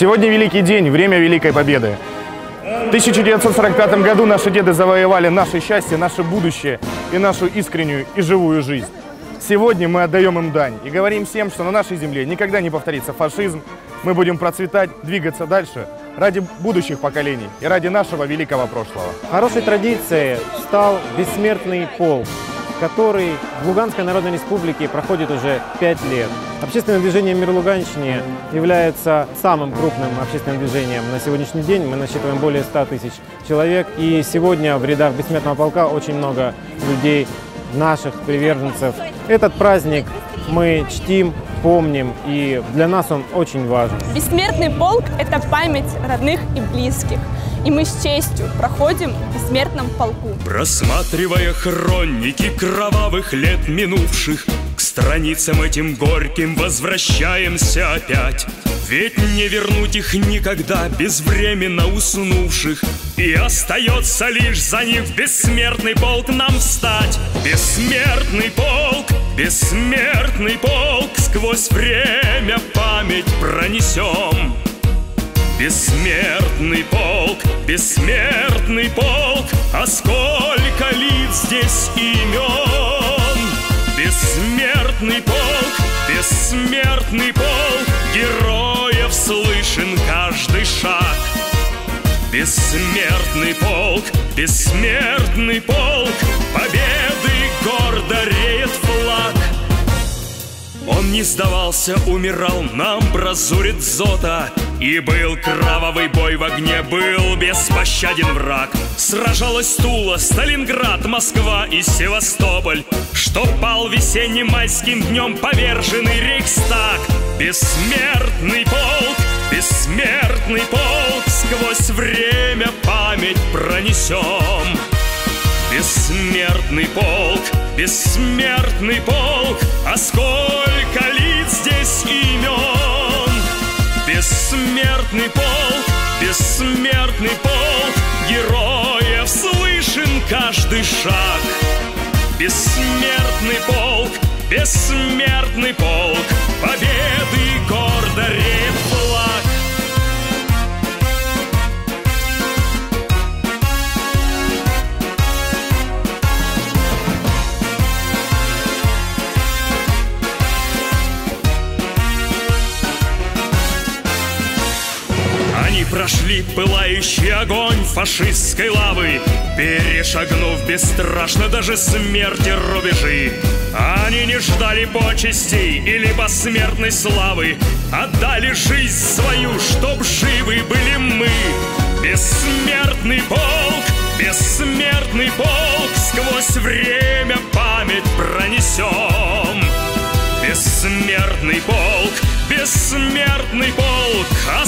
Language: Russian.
Сегодня великий день, время Великой Победы. В 1945 году наши деды завоевали наше счастье, наше будущее и нашу искреннюю и живую жизнь. Сегодня мы отдаем им дань и говорим всем, что на нашей земле никогда не повторится фашизм. Мы будем процветать, двигаться дальше ради будущих поколений и ради нашего великого прошлого. Хорошей традицией стал бессмертный полк, который в Луганской Народной Республике проходит уже пять лет. Общественное движение «Мир Луганщине» является самым крупным общественным движением на сегодняшний день. Мы насчитываем более 100 тысяч человек. И сегодня в рядах Бессмертного полка очень много людей, наших приверженцев. Этот праздник мы чтим, помним, и для нас он очень важен. Бессмертный полк – это память родных и близких. И мы с честью проходим в бессмертном полку. Просматривая хроники кровавых лет минувших, Страницам этим горьким возвращаемся опять. Ведь не вернуть их никогда безвременно уснувших. И остается лишь за них бессмертный полк нам встать. Бессмертный полк, бессмертный полк Сквозь время память пронесем. Бессмертный полк, бессмертный полк, А бессмертный полк, Героев слышен каждый шаг. Бессмертный полк, бессмертный полк, Победы гордо реет флаг. Он не сдавался, умирал, нам бразурит зота И был кровавый бой в огне, был беспощаден враг Сражалась Тула, Сталинград, Москва и Севастополь Что пал весенним майским днем поверженный Рейхстаг Бессмертный полк, бессмертный полк Сквозь время память пронесем Бессмертный полк, бессмертный полк, а сколько лиц здесь имен? Бессмертный полк, бессмертный полк, героев слышен каждый шаг. Бессмертный полк, бессмертный полк, Прошли пылающий огонь фашистской лавы, Перешагнув бесстрашно даже смерти рубежи. Они не ждали почестей или посмертной славы, Отдали жизнь свою, чтоб живы были мы. Бессмертный полк, бессмертный полк, Сквозь время память пронесем. Бессмертный полк, бессмертный полк, а